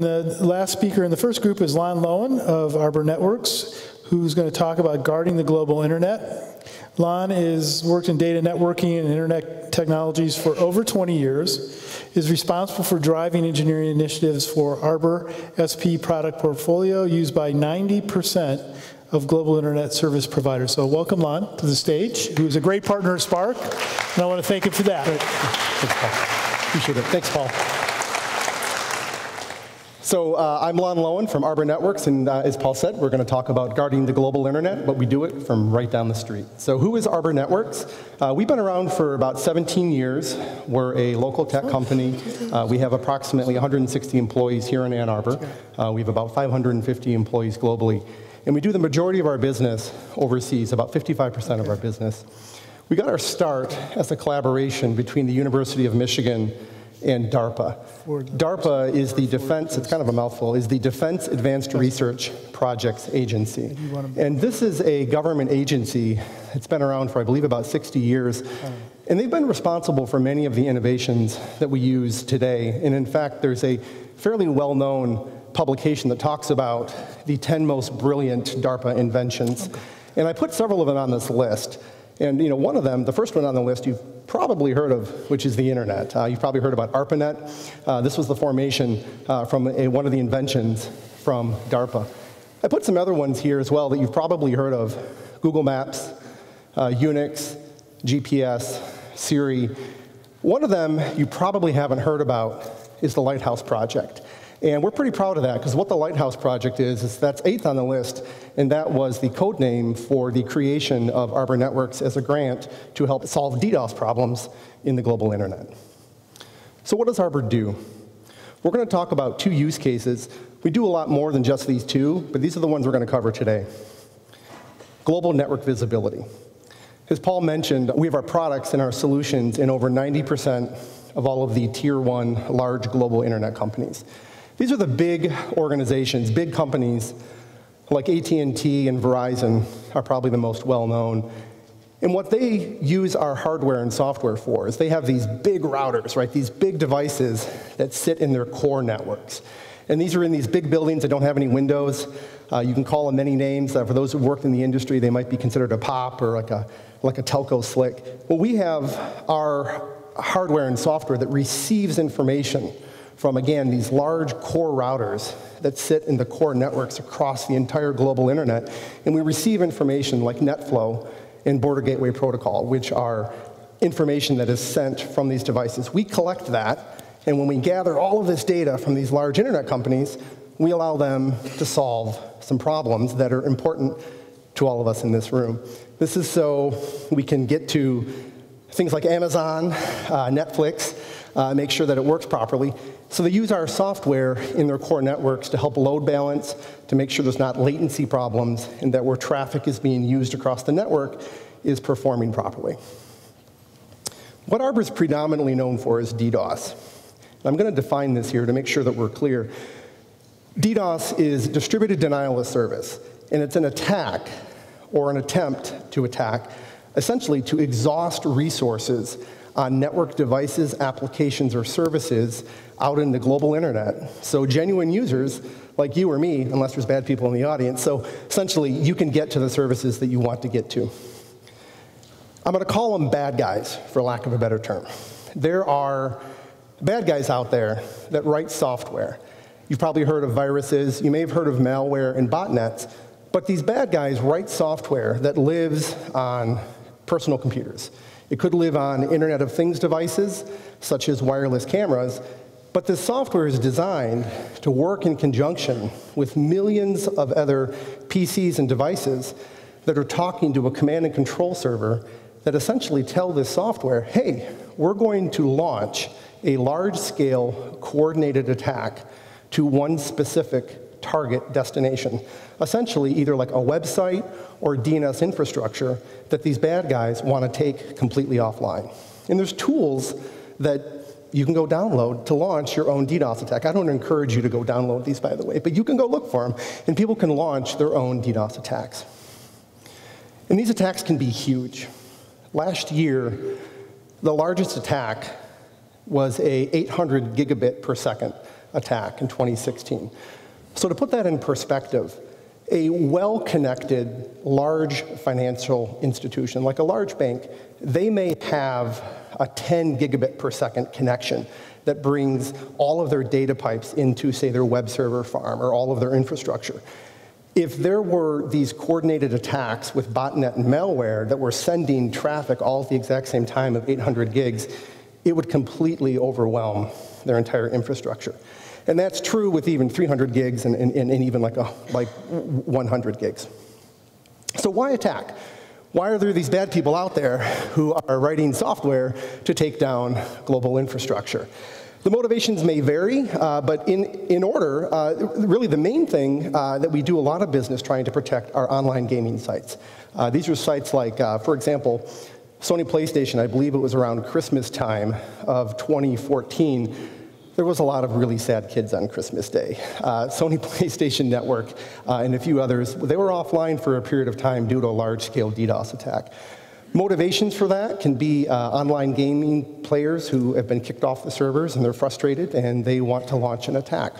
The last speaker in the first group is Lon Lowen of Arbor Networks, who's going to talk about guarding the global internet. Lon has worked in data networking and internet technologies for over 20 years, is responsible for driving engineering initiatives for Arbor SP product portfolio used by 90% of global internet service providers. So welcome Lon to the stage, who is a great partner of Spark, and I want to thank him for that. Thanks, Paul. Appreciate it. Thanks, Paul. So uh, I'm Lon Lowen from Arbor Networks, and uh, as Paul said, we're going to talk about guarding the global internet, but we do it from right down the street. So who is Arbor Networks? Uh, we've been around for about 17 years. We're a local tech company. Uh, we have approximately 160 employees here in Ann Arbor. Uh, we have about 550 employees globally. And we do the majority of our business overseas, about 55% of our business. We got our start as a collaboration between the University of Michigan and DARPA. DARPA is the Defense, it's kind of a mouthful, is the Defense Advanced Research Projects Agency. And this is a government agency. It's been around for, I believe, about 60 years. And they've been responsible for many of the innovations that we use today. And in fact, there's a fairly well-known publication that talks about the 10 most brilliant DARPA inventions. And I put several of them on this list. And you know, one of them, the first one on the list, you've probably heard of, which is the internet. Uh, you've probably heard about ARPANET. Uh, this was the formation uh, from a, one of the inventions from DARPA. I put some other ones here as well that you've probably heard of. Google Maps, uh, Unix, GPS, Siri. One of them you probably haven't heard about is the Lighthouse Project. And we're pretty proud of that because what the Lighthouse Project is, is that's eighth on the list, and that was the code name for the creation of Arbor Networks as a grant to help solve DDoS problems in the global internet. So what does Arbor do? We're going to talk about two use cases. We do a lot more than just these two, but these are the ones we're going to cover today. Global network visibility. As Paul mentioned, we have our products and our solutions in over 90% of all of the tier one large global internet companies. These are the big organizations, big companies like AT&T and Verizon are probably the most well-known. And what they use our hardware and software for is they have these big routers, right? These big devices that sit in their core networks. And these are in these big buildings that don't have any windows. Uh, you can call them many names. Uh, for those who worked in the industry, they might be considered a POP or like a, like a telco slick. Well, we have our hardware and software that receives information from, again, these large core routers that sit in the core networks across the entire global internet. And we receive information like NetFlow and Border Gateway Protocol, which are information that is sent from these devices. We collect that, and when we gather all of this data from these large internet companies, we allow them to solve some problems that are important to all of us in this room. This is so we can get to things like Amazon, uh, Netflix, uh, make sure that it works properly. So they use our software in their core networks to help load balance, to make sure there's not latency problems, and that where traffic is being used across the network is performing properly. What Arbor is predominantly known for is DDoS. I'm going to define this here to make sure that we're clear. DDoS is distributed denial of service, and it's an attack or an attempt to attack, essentially to exhaust resources on network devices, applications, or services out in the global internet. So genuine users, like you or me, unless there's bad people in the audience, so essentially you can get to the services that you want to get to. I'm going to call them bad guys, for lack of a better term. There are bad guys out there that write software. You've probably heard of viruses, you may have heard of malware and botnets, but these bad guys write software that lives on personal computers. It could live on Internet of Things devices, such as wireless cameras, but this software is designed to work in conjunction with millions of other PCs and devices that are talking to a command and control server that essentially tell this software, hey, we're going to launch a large-scale coordinated attack to one specific target destination. Essentially, either like a website or DNS infrastructure that these bad guys want to take completely offline. And there's tools that you can go download to launch your own DDoS attack. I don't encourage you to go download these, by the way, but you can go look for them, and people can launch their own DDoS attacks. And these attacks can be huge. Last year, the largest attack was a 800 gigabit per second attack in 2016. So, to put that in perspective, a well connected, large financial institution like a large bank, they may have a 10 gigabit per second connection that brings all of their data pipes into, say, their web server farm or all of their infrastructure. If there were these coordinated attacks with botnet and malware that were sending traffic all at the exact same time of 800 gigs, it would completely overwhelm their entire infrastructure. And that's true with even 300 gigs and, and, and even like, a, like 100 gigs. So why attack? Why are there these bad people out there who are writing software to take down global infrastructure? The motivations may vary, uh, but in, in order, uh, really the main thing uh, that we do a lot of business trying to protect are online gaming sites. Uh, these are sites like, uh, for example, Sony PlayStation, I believe it was around Christmas time of 2014, there was a lot of really sad kids on Christmas Day. Uh, Sony PlayStation Network uh, and a few others, they were offline for a period of time due to a large-scale DDoS attack. Motivations for that can be uh, online gaming players who have been kicked off the servers and they're frustrated and they want to launch an attack.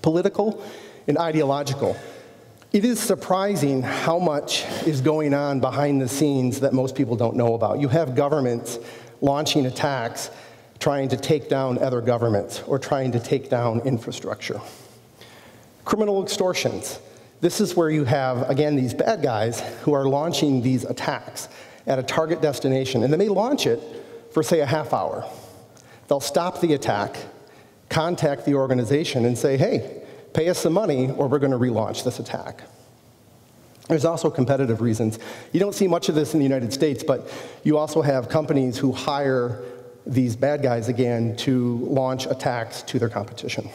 Political and ideological. It is surprising how much is going on behind the scenes that most people don't know about. You have governments launching attacks trying to take down other governments or trying to take down infrastructure. Criminal extortions. This is where you have, again, these bad guys who are launching these attacks at a target destination, and they may launch it for, say, a half hour. They'll stop the attack, contact the organization, and say, hey, pay us some money or we're going to relaunch this attack. There's also competitive reasons. You don't see much of this in the United States, but you also have companies who hire these bad guys again to launch attacks to their competition.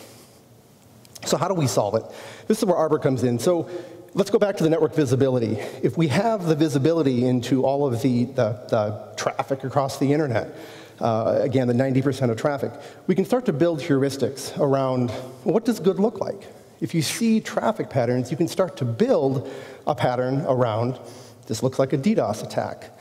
So, how do we solve it? This is where Arbor comes in. So, let's go back to the network visibility. If we have the visibility into all of the, the, the traffic across the internet, uh, again, the 90% of traffic, we can start to build heuristics around what does good look like? If you see traffic patterns, you can start to build a pattern around this looks like a DDoS attack.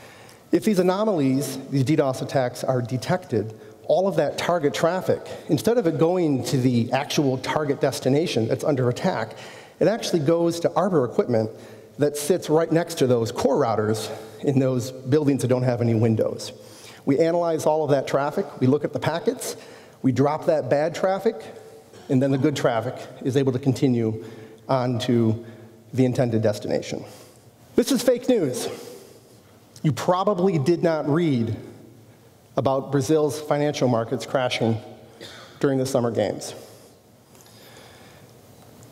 If these anomalies, these DDoS attacks, are detected, all of that target traffic, instead of it going to the actual target destination that's under attack, it actually goes to Arbor equipment that sits right next to those core routers in those buildings that don't have any windows. We analyze all of that traffic, we look at the packets, we drop that bad traffic, and then the good traffic is able to continue on to the intended destination. This is fake news. You probably did not read about Brazil's financial markets crashing during the Summer Games.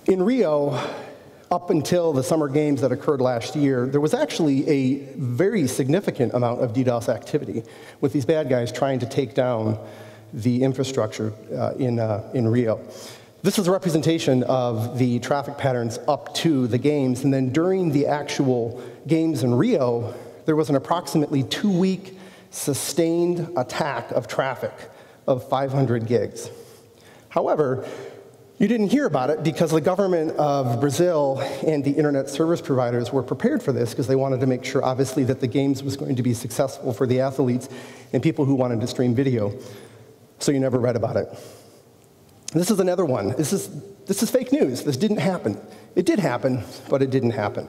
In Rio, up until the Summer Games that occurred last year, there was actually a very significant amount of DDoS activity with these bad guys trying to take down the infrastructure uh, in, uh, in Rio. This is a representation of the traffic patterns up to the games, and then during the actual games in Rio, there was an approximately two week sustained attack of traffic of 500 gigs. However, you didn't hear about it because the government of Brazil and the internet service providers were prepared for this because they wanted to make sure, obviously, that the games was going to be successful for the athletes and people who wanted to stream video. So you never read about it. This is another one. This is, this is fake news. This didn't happen. It did happen, but it didn't happen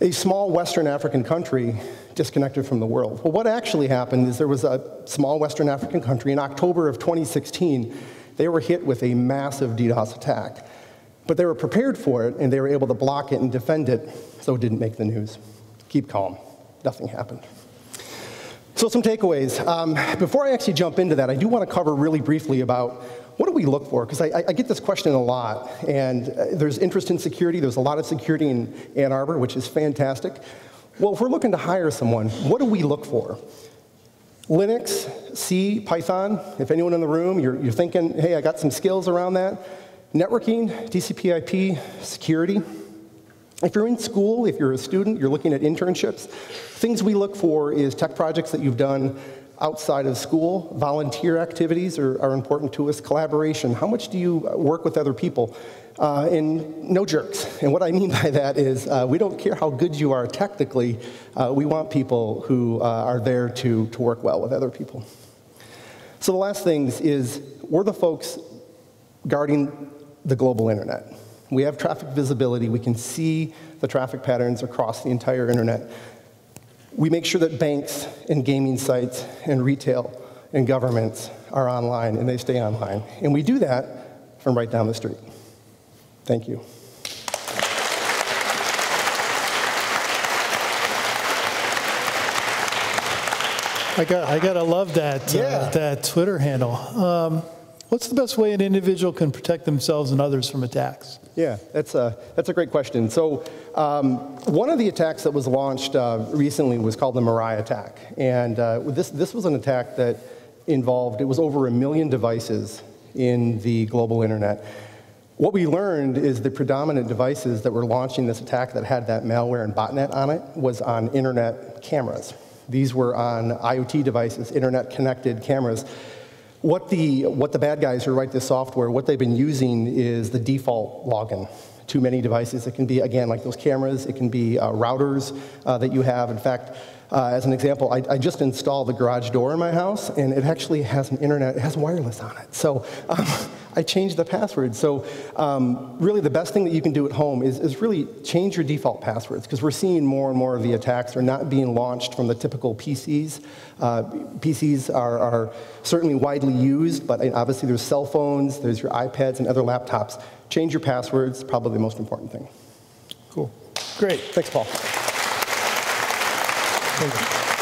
a small Western African country disconnected from the world. Well, what actually happened is there was a small Western African country in October of 2016. They were hit with a massive DDoS attack. But they were prepared for it and they were able to block it and defend it, so it didn't make the news. Keep calm. Nothing happened. So, some takeaways. Um, before I actually jump into that, I do want to cover really briefly about what do we look for? Because I, I, get this question a lot, and uh, there's interest in security. There's a lot of security in Ann Arbor, which is fantastic. Well, if we're looking to hire someone, what do we look for? Linux, C, Python. If anyone in the room, you're, you're thinking, hey, I got some skills around that. Networking, TCP IP, security. If you're in school, if you're a student, you're looking at internships, things we look for is tech projects that you've done outside of school. Volunteer activities are, are important to us. Collaboration. How much do you work with other people? Uh, and no jerks. And what I mean by that is uh, we don't care how good you are technically. Uh, we want people who uh, are there to, to work well with other people. So the last thing is we're the folks guarding the global internet. We have traffic visibility. We can see the traffic patterns across the entire internet. We make sure that banks and gaming sites and retail and governments are online and they stay online. And we do that from right down the street. Thank you. I got, I gotta love that, uh, that Twitter handle. Um, What's the best way an individual can protect themselves and others from attacks? Yeah, that's a, that's a great question. So, um, one of the attacks that was launched uh, recently was called the Mirai attack. And uh, this, this was an attack that involved, it was over a million devices in the global internet. What we learned is the predominant devices that were launching this attack that had that malware and botnet on it was on internet cameras. These were on IoT devices, internet connected cameras. What the, what the bad guys who write this software, what they've been using is the default login Too many devices. It can be, again, like those cameras, it can be uh, routers uh, that you have. In fact, uh, as an example, I, I just installed the garage door in my house, and it actually has an internet, it has wireless on it. So um, I changed the password. So um, really the best thing that you can do at home is, is really change your default passwords, because we're seeing more and more of the attacks are not being launched from the typical PCs. Uh, PCs are, are certainly widely used, but obviously there's cell phones, there's your iPads and other laptops. Change your passwords, probably the most important thing. Cool. Great. Thanks, Paul. Thank you.